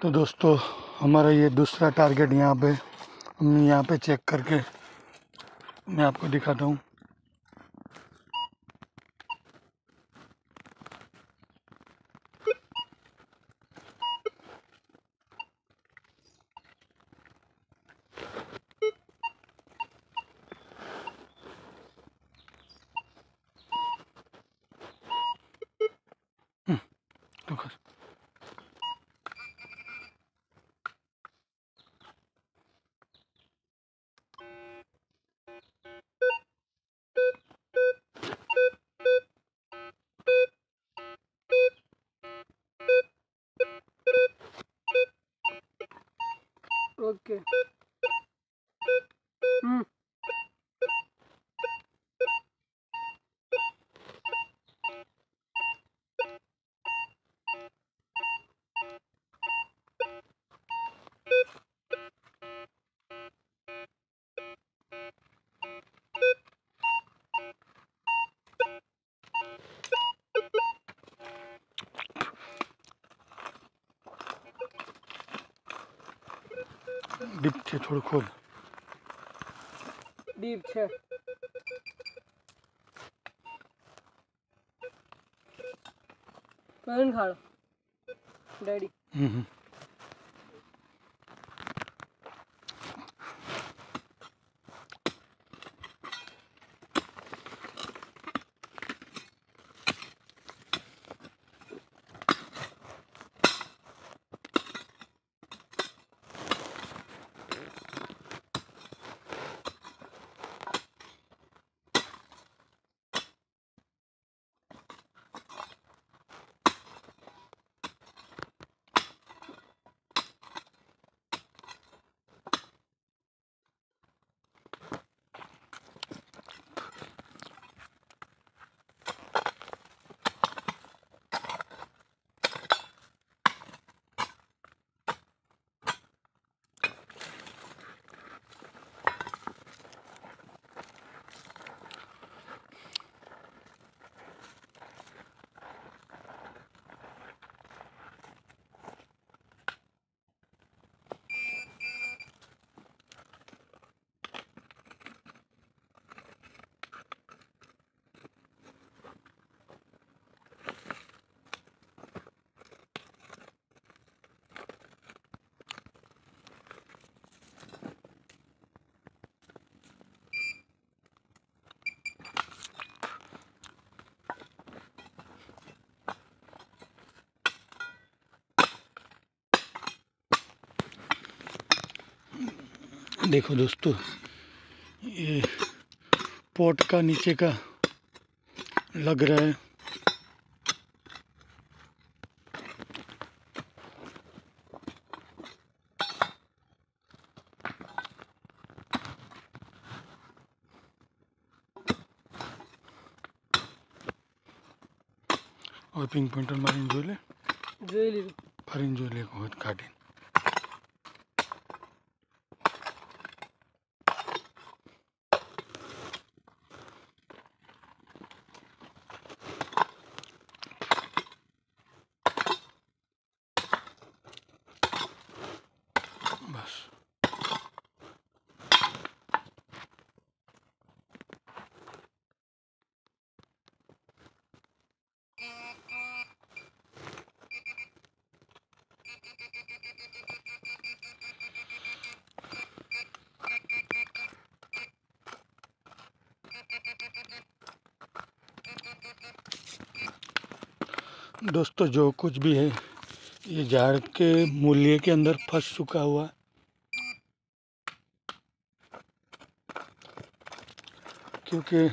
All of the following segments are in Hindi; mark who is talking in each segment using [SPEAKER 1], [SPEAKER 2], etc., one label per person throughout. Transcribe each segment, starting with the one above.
[SPEAKER 1] तो दोस्तों, हमारा ये दूसरा टारगेट यहाँ पे हम यहाँ पे चेक करके मैं आपको दिखाता हूँ हम्म, तो खस
[SPEAKER 2] ओके हम्म
[SPEAKER 1] ડીપ છે થોડું ખોલ.
[SPEAKER 2] ડીપ છે. કરણ ખાડો. ડેડી.
[SPEAKER 1] હમ હમ. देखो दोस्तों ये पॉट का नीचे का लग रहा है। और पिंक
[SPEAKER 2] पेंटर
[SPEAKER 1] मारिन जोले? जोले। फरिन जोले को काटिन। दोस्तों, जो कुछ भी है, ये झाड़ के मूल्य के अंदर फंस चुका हुआ। क्योंकि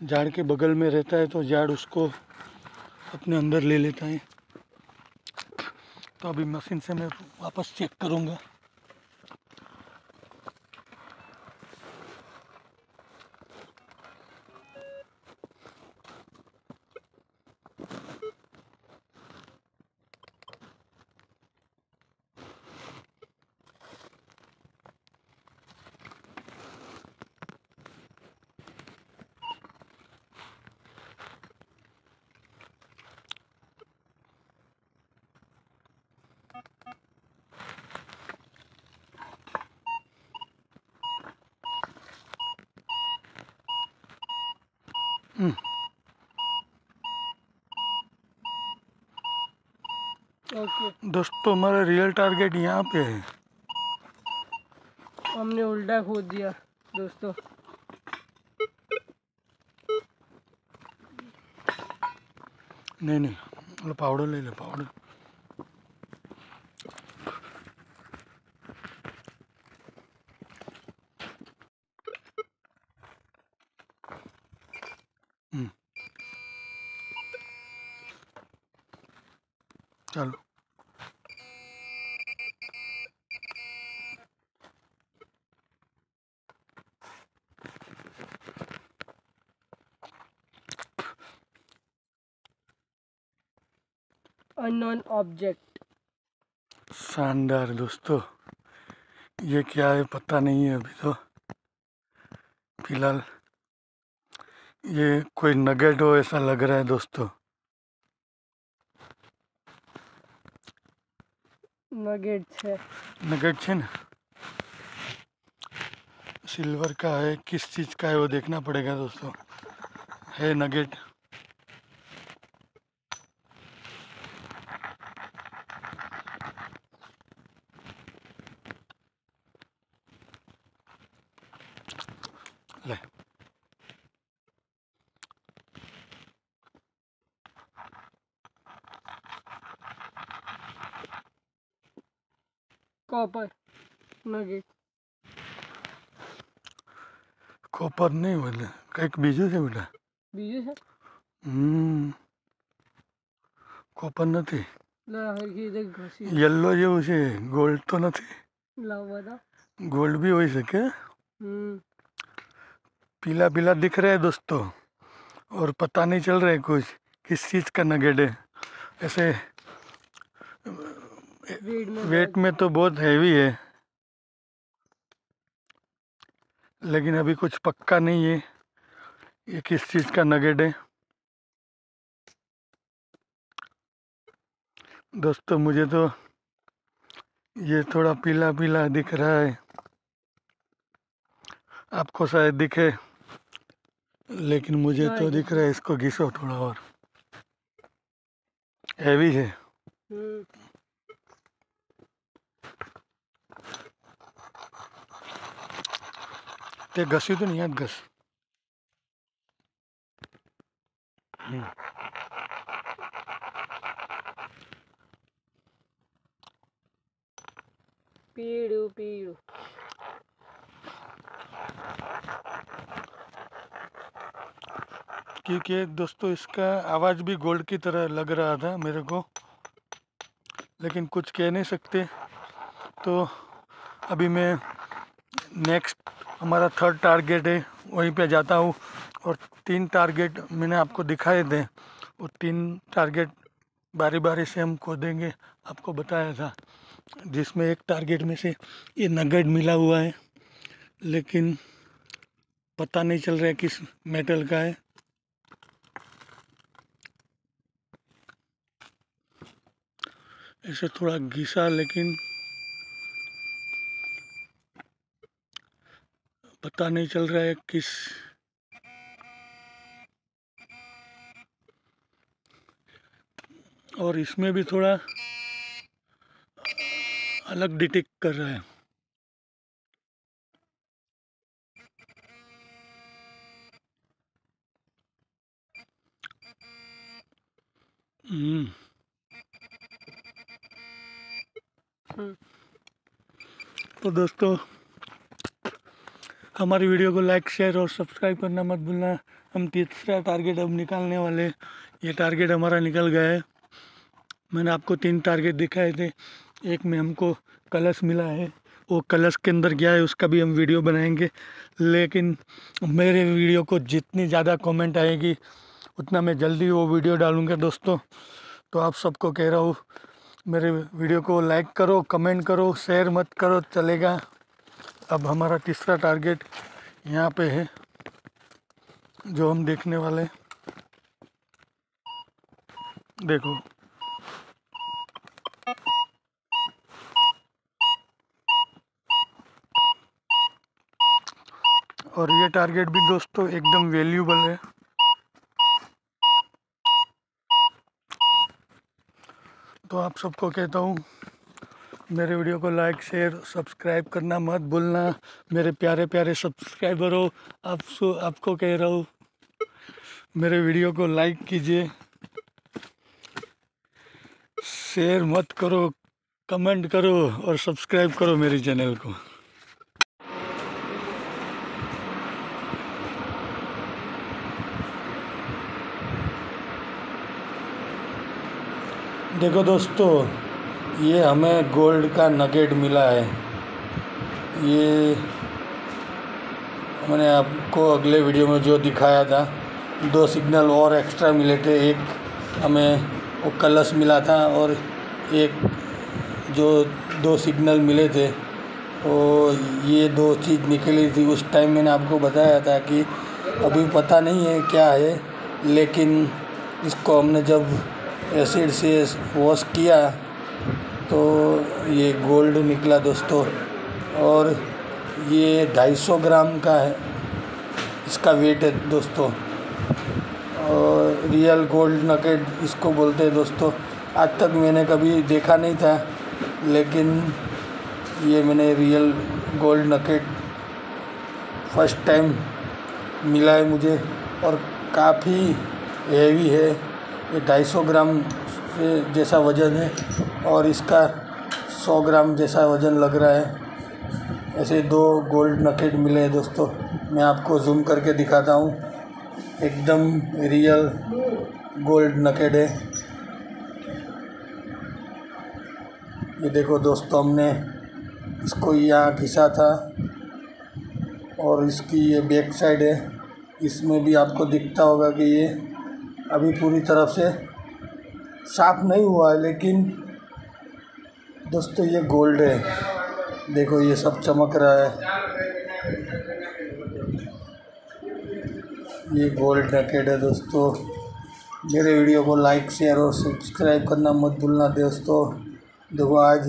[SPEAKER 1] झाड़ के बगल में रहता है तो झाड़ उसको अपने अंदर ले लेता है। तो अभी मशीन से मैं वापस चेक करूँगा।
[SPEAKER 2] ओके।
[SPEAKER 1] दोस्तों हमारा रियल टारगेट यहाँ पे है।
[SPEAKER 2] हमने उल्टा खोद दिया दोस्तों।
[SPEAKER 1] नहीं नहीं पाउडर ले ले पाउडर हम्म। चलो
[SPEAKER 2] अननोन ऑब्जेक्ट
[SPEAKER 1] शानदार दोस्तों ये क्या है पता नहीं है अभी तो। फ़िलहाल ये कोई नगेट हो ऐसा लग रहा है दोस्तों?
[SPEAKER 2] नगेट छे
[SPEAKER 1] नगेट छे ना? सिल्वर का है किस चीज़ का है वो देखना पड़ेगा दोस्तों। है नगेट
[SPEAKER 2] कॉपर नगेट
[SPEAKER 1] કોપર નહીં બોલે કંઈક બીજું છે બેટા
[SPEAKER 2] બીજું છે
[SPEAKER 1] હમ કોપર નથી
[SPEAKER 2] લા હરખી રીતે ઘસી
[SPEAKER 1] યલો જેવું છે ગોલ્ડ તો નથી
[SPEAKER 2] લાવ બતા
[SPEAKER 1] गोल्ड भी हो सके
[SPEAKER 2] हम्म
[SPEAKER 1] पीला पीला दिख रहा है दोस्तों और पता नहीं चल रहा है कुछ किस चीज़ का नगेट है ऐसे
[SPEAKER 2] वेट में
[SPEAKER 1] तो बहुत हैवी है। लेकिन अभी कुछ पक्का नहीं है। ये किस चीज़ का नगेट है? दोस्तों मुझे तो ये थोड़ा पीला पीला दिख रहा है। आपको शायद दिखे लेकिन मुझे तो दिख रहा है इसको घिसो थोड़ा और। हैवी है। ते घसीतून यात घस. हम्म.
[SPEAKER 2] पीड़ू पीड़ू
[SPEAKER 1] क्योंकि दोस्तों इसका आवाज़ भी गोल्ड की तरह लग रहा था मेरे को लेकिन कुछ कह नहीं सकते। तो अभी मैं नेक्स्ट हमारा थर्ड टारगेट है, वहीं पे जाता हूँ और तीन टारगेट मैंने आपको दिखाए थे। वो तीन टारगेट बारी बारी से हम खोदेंगे, आपको बताया था। जिसमें एक टारगेट में से ये नगेट मिला हुआ है, लेकिन पता नहीं चल रहा है किस मेटल का है। ऐसे थोड़ा घिसा, लेकिन पता नहीं चल रहा है किस और इसमें भी थोड़ा अलग डिटेक्ट कर रहा है। हम्म। तो दोस्तों हमारी वीडियो को लाइक शेयर और सब्सक्राइब करना मत भूलना। हम तीसरा टारगेट अब निकालने वाले ये टारगेट हमारा निकल गया है। मैंने आपको तीन टारगेट दिखाए थे। एक में हमको कलश मिला है। वो कलश के अंदर क्या है, उसका भी हम वीडियो बनाएँगे। लेकिन मेरे वीडियो को जितनी ज़्यादा कमेंट आएगी, उतना मैं जल्दी वो वीडियो डालूँगा दोस्तों। तो आप सबको कह रहा हूँ, मेरे वीडियो को लाइक करो कमेंट करो शेयर मत करो, चलेगा। अब हमारा तीसरा टारगेट यहाँ पे है, जो हम देखने वाले देखो। और ये टारगेट भी दोस्तों एकदम वैल्यूबल है। तो आप सबको कहता हूँ मेरे वीडियो को लाइक, शेयर, सब्सक्राइब करना मत भूलना। मेरे प्यारे प्यारे सब्सक्राइबरों, आप सो, आपको कह रहा हूँ, मेरे वीडियो को लाइक कीजिए। शेयर मत करो, कमेंट करो और सब्सक्राइब करो मेरे चैनल को। देखो दोस्तों ये हमें गोल्ड का नगेट मिला है। ये मैंने आपको अगले वीडियो में जो दिखाया था, दो सिग्नल और एक्स्ट्रा मिले थे। एक हमें वो कलश मिला था और एक जो दो सिग्नल मिले थे, वो ये दो चीज़ निकली थी। उस टाइम मैंने आपको बताया था कि अभी पता नहीं है क्या है, लेकिन इसको हमने जब एसिड से वॉश किया तो ये गोल्ड निकला दोस्तों, और ये 250 ग्राम का है। इसका वेट है दोस्तों, और रियल गोल्ड नकेट इसको बोलते हैं दोस्तों। आज तक मैंने कभी देखा नहीं था, लेकिन ये मैंने real gold nugget first time मिला है मुझे, और काफ़ी हेवी है। ये 250 ग्राम जैसा वज़न है और इसका 100 ग्राम जैसा वज़न लग रहा है। ऐसे दो गोल्ड नकेट मिले हैं दोस्तों। मैं आपको जूम करके दिखाता हूँ। एकदम रियल गोल्ड नकेट है। ये देखो दोस्तों, हमने इसको यहाँ घिसा था और इसकी ये बैक साइड है। इसमें भी आपको दिखता होगा कि ये अभी पूरी तरफ़ से साफ़ नहीं हुआ है, लेकिन दोस्तों ये गोल्ड है। देखो, ये सब चमक रहा है। ये गोल्ड नकेट है दोस्तों। मेरे वीडियो को लाइक शेयर और सब्सक्राइब करना मत भूलना दोस्तों। देखो, आज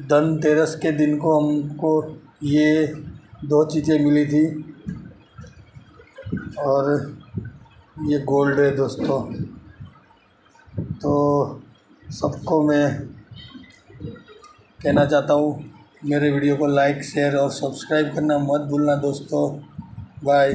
[SPEAKER 1] धनतेरस के दिन को हमको ये दो चीज़ें मिली थी। और ये गोल्ड है दोस्तों। तो सबको मैं कहना चाहता हूँ, मेरे वीडियो को लाइक शेयर और सब्सक्राइब करना मत भूलना दोस्तों। बाय